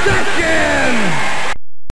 second!